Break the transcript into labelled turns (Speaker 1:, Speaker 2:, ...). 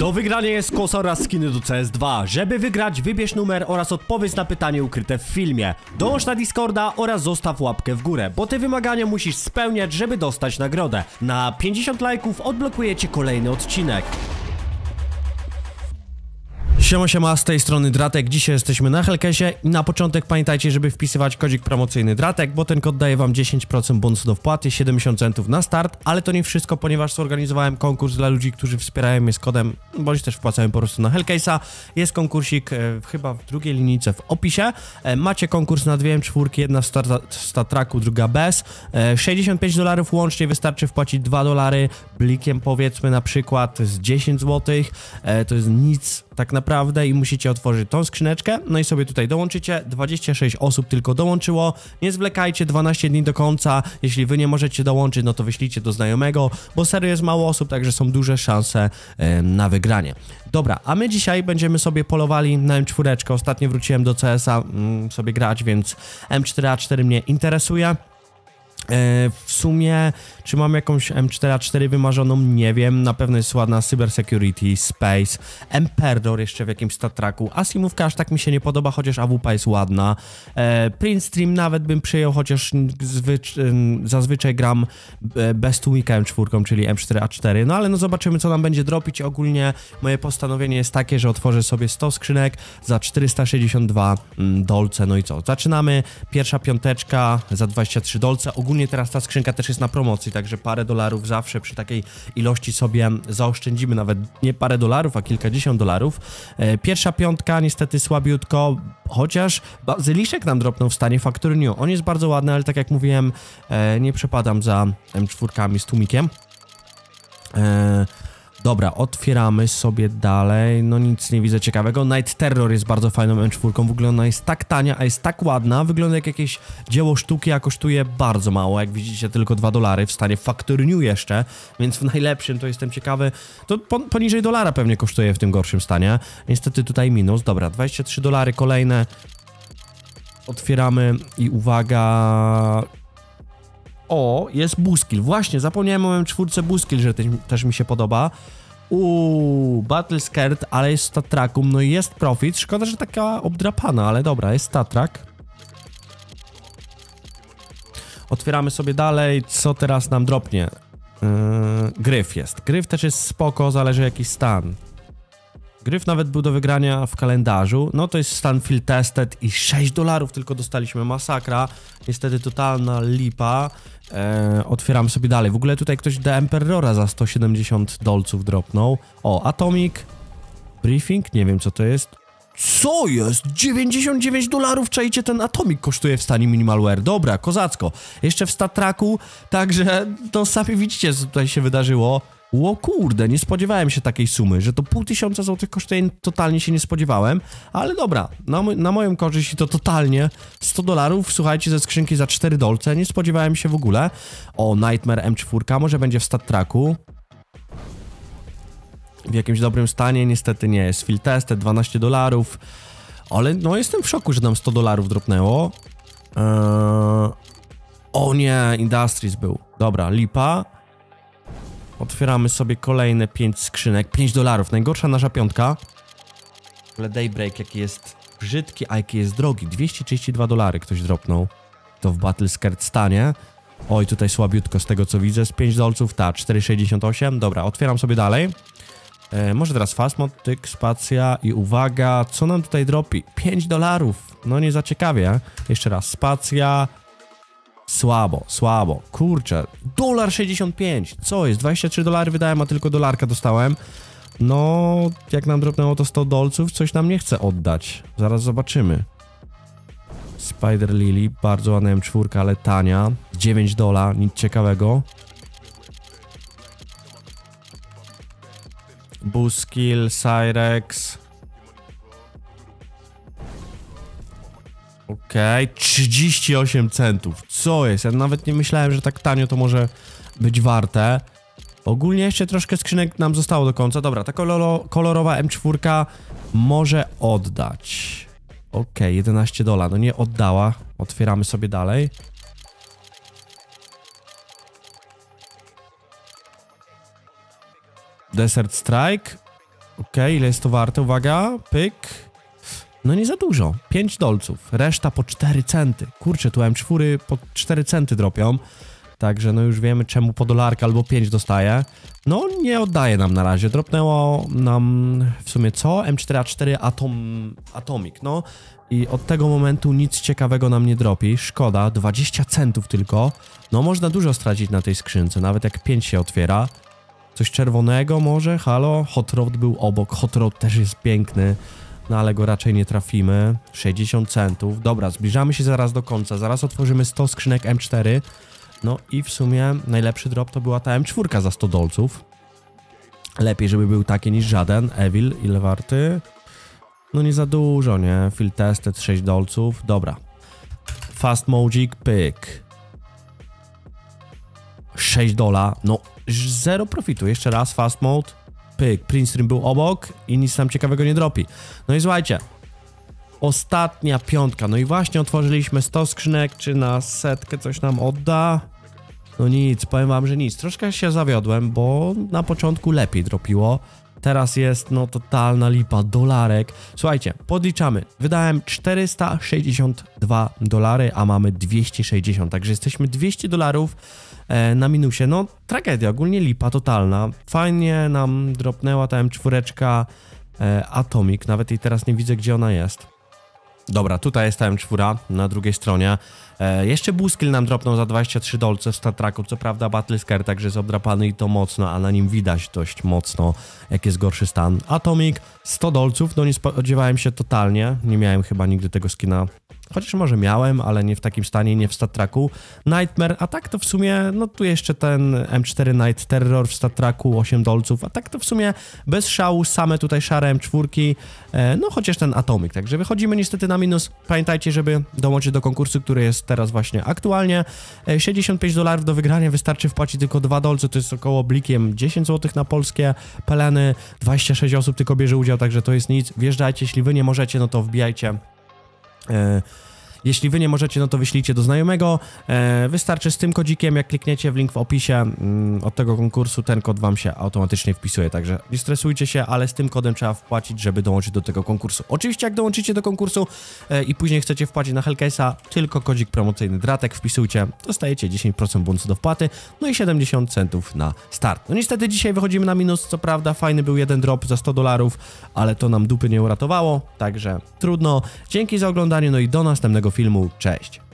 Speaker 1: Do wygrania jest kosa oraz skiny do CS2. Żeby wygrać, wybierz numer oraz odpowiedz na pytanie ukryte w filmie. Dołącz na Discorda oraz zostaw łapkę w górę, bo te wymagania musisz spełniać, żeby dostać nagrodę. Na 50 lajków odblokujecie kolejny odcinek. Siema, siema, z tej strony Dratek. Dzisiaj jesteśmy na Hellcasie i na początek pamiętajcie, żeby wpisywać kodzik promocyjny Dratek, bo ten kod daje wam 10% bonusu do wpłaty, 70 centów na start, ale to nie wszystko, ponieważ zorganizowałem konkurs dla ludzi, którzy wspierają mnie z kodem, bądź też wpłacają po prostu na Hellcase'a. Jest konkursik e, chyba w drugiej linijce w opisie. E, macie konkurs na dwie M4, jedna w Star- w druga bez. E, 65 dolarów łącznie, wystarczy wpłacić 2 dolary, blikiem powiedzmy na przykład z 10 zł. E, to jest nic tak naprawdę i musicie otworzyć tą skrzyneczkę, no i sobie tutaj dołączycie, 26 osób tylko dołączyło, nie zwlekajcie, 12 dni do końca, jeśli wy nie możecie dołączyć, no to wyślijcie do znajomego, bo serio jest mało osób, także są duże szanse e, na wygranie. Dobra, a my dzisiaj będziemy sobie polowali na M4, ostatnio wróciłem do CS-a mm, sobie grać, więc M4A4 mnie interesuje. E, W sumie, czy mam jakąś M4A4 wymarzoną? Nie wiem. Na pewno jest ładna Cyber Security, Space, Emperor jeszcze w jakimś StatTraku. Asimówka aż tak mi się nie podoba, chociaż AWP jest ładna. E, Print Stream nawet bym przyjął, chociaż zazwyczaj gram e, bez tłumika M4, czyli M4A4. No ale no zobaczymy, co nam będzie dropić. Ogólnie moje postanowienie jest takie, że otworzę sobie 100 skrzynek za 462 mm, dolce. No i co? Zaczynamy. Pierwsza piąteczka za 23 dolce. Ogólnie teraz ta skrzynka też jest na promocji, także parę dolarów zawsze przy takiej ilości sobie zaoszczędzimy, nawet nie parę dolarów, a kilkadziesiąt dolarów. E, Pierwsza piątka niestety słabiutko, chociaż bazyliszek nam dropnął w stanie Factory New. On jest bardzo ładny, ale tak jak mówiłem, e, nie przepadam za M4 z tłumikiem. Dobra, otwieramy sobie dalej. No nic nie widzę ciekawego. Night Terror jest bardzo fajną M4. W ogóle ona jest tak tania, a jest tak ładna. Wygląda jak jakieś dzieło sztuki, a kosztuje bardzo mało. Jak widzicie, tylko 2 dolary w stanie Factory New jeszcze. Więc w najlepszym to jestem ciekawy. To pon poniżej dolara pewnie kosztuje w tym gorszym stanie. Niestety tutaj minus. Dobra, 23 dolary kolejne. Otwieramy i uwaga, o, jest Buskill. Właśnie, zapomniałem o M4 Buskill, że też, mi się podoba. Uuu, Battle Scared, ale jest Statrakum, no i jest Profit. Szkoda, że taka obdrapana, ale dobra, jest Statrak. Otwieramy sobie dalej, co teraz nam dropnie. Yy, gryf jest. Gryf też jest spoko, zależy jaki stan. Gryf nawet był do wygrania w kalendarzu. No to jest stan field tested i 6 dolarów tylko dostaliśmy. Masakra. Niestety totalna lipa. Eee, otwieram sobie dalej. W ogóle tutaj ktoś The Emperora za 170 dolców dropnął. O, Atomic. Briefing? Nie wiem co to jest. Co jest? 99 dolarów, czajcie, ten Atomic kosztuje w stanie Minimalware. Dobra, kozacko. Jeszcze w StatTraku, także no sami widzicie, co tutaj się wydarzyło. Ło kurde, nie spodziewałem się takiej sumy, że to pół tysiąca złotych kosztuje, totalnie się nie spodziewałem, ale dobra, na, na moją korzyść to totalnie 100 dolarów, słuchajcie, ze skrzynki za 4 dolce, nie spodziewałem się w ogóle. O, Nightmare M4, może będzie w StatTraku. W jakimś dobrym stanie, niestety nie jest. Field tested, 12 dolarów, ale no jestem w szoku, że nam 100 dolarów dropnęło. Eee... O nie, Industries był. Dobra, lipa. Otwieramy sobie kolejne 5 skrzynek. 5 dolarów. Najgorsza nasza piątka. Ogóle Daybreak, jaki jest brzydki, a jaki jest drogi. 232 dolary ktoś dropnął. To w Battle Skirt stanie. Oj, tutaj słabiutko z tego co widzę. Z 5 dolców, ta, 4,68. Dobra, otwieram sobie dalej. E, może teraz Fastmod, tyk, spacja i uwaga, co nam tutaj dropi? 5 dolarów. No nie za ciekawie. Jeszcze raz, spacja, Słabo, słabo. Kurczę, dolar 65. Co jest? 23 dolary wydałem, a tylko dolarka dostałem. No, jak nam dropnęło to 100 dolców, coś nam nie chce oddać. Zaraz zobaczymy. Spider Lily, bardzo ładna M4, ale tania. 9 dola, nic ciekawego. Buskill, Cyrex. Okej, 38 centów. Co jest? Ja nawet nie myślałem, że tak tanio to może być warte. Ogólnie jeszcze troszkę skrzynek nam zostało do końca. Dobra, ta koloro, kolorowa M4 może oddać. Okej, 11 dola. No nie oddała. Otwieramy sobie dalej. Desert Strike. Okej, ile jest to warte? Uwaga, pyk. No nie za dużo, 5 dolców, reszta po 4 centy. Kurczę, tu M4 po 4 centy dropią, także no już wiemy czemu po dolarkę albo 5 dostaje. No nie oddaje nam na razie, dropnęło nam w sumie co? M4A4 Atom, Atomic, no i od tego momentu nic ciekawego nam nie dropi, szkoda, 20 centów tylko. No można dużo stracić na tej skrzynce, nawet jak 5 się otwiera. Coś czerwonego może? Halo? Hot Rod był obok. Hot Rod też jest piękny, no ale go raczej nie trafimy. 60 centów. Dobra, zbliżamy się zaraz do końca. Zaraz otworzymy 100 skrzynek M4. No i w sumie najlepszy drop to była ta M4 za 100 dolców. Lepiej, żeby był taki niż żaden. Evil, ile warty? No nie za dużo, nie? Field tested 6 dolców. Dobra. Fast Mogic, pyk. 6 dola. No, zero profitu. Jeszcze raz, fast mode. Pyk. Prince Stream był obok i nic tam ciekawego nie dropi. No i słuchajcie. Ostatnia piątka. No i właśnie otworzyliśmy 100 skrzynek. Czy na setkę coś nam odda? No nic, powiem wam, że nic. Troszkę się zawiodłem, bo na początku lepiej dropiło. Teraz jest no totalna lipa, dolarek. Słuchajcie, podliczamy. Wydałem 462 dolary, a mamy 260, także jesteśmy 200 dolarów e, na minusie. No tragedia, ogólnie lipa totalna. Fajnie nam dropnęła ta M4 e, Atomic, nawet jej teraz nie widzę gdzie ona jest. Dobra, tutaj jest ta M4 na drugiej stronie. E, jeszcze Buskill nam dropnął za 23 dolce w StarTraku, co prawda Battle Scare także jest obdrapany i to mocno, a na nim widać dość mocno, jak jest gorszy stan. Atomic 100 dolców, no nie spodziewałem się totalnie, nie miałem chyba nigdy tego skina Chociaż może miałem, ale nie w takim stanie, nie w StatTraku. Nightmare, a tak to w sumie, no tu jeszcze ten M4 Night Terror w StatTraku, 8 dolców, a tak to w sumie bez szału, same tutaj szare M4, e, no chociaż ten Atomic, także wychodzimy niestety na minus. Pamiętajcie, żeby dołączyć do konkursu, który jest teraz właśnie aktualnie. 65 e, dolarów do wygrania, wystarczy wpłacić tylko 2 dolce, to jest około blikiem 10 zł na polskie peleny, 26 osób tylko bierze udział, także to jest nic. Wjeżdżajcie, jeśli wy nie możecie, no to wbijajcie E, jeśli wy nie możecie, no to wyślijcie do znajomego. E, wystarczy z tym kodzikiem, jak klikniecie w link w opisie mm, od tego konkursu, ten kod wam się automatycznie wpisuje, także nie stresujcie się, ale z tym kodem trzeba wpłacić, żeby dołączyć do tego konkursu. Oczywiście jak dołączycie do konkursu e, i później chcecie wpłacić na Hellcase'a, tylko kodzik promocyjny Dratek wpisujcie, dostajecie 10% bonusu do wpłaty, no i 70 centów na start. No niestety dzisiaj wychodzimy na minus, co prawda fajny był jeden drop za 100 dolarów, ale to nam dupy nie uratowało, także trudno. Dzięki za oglądanie, no i do następnego filmu. Cześć!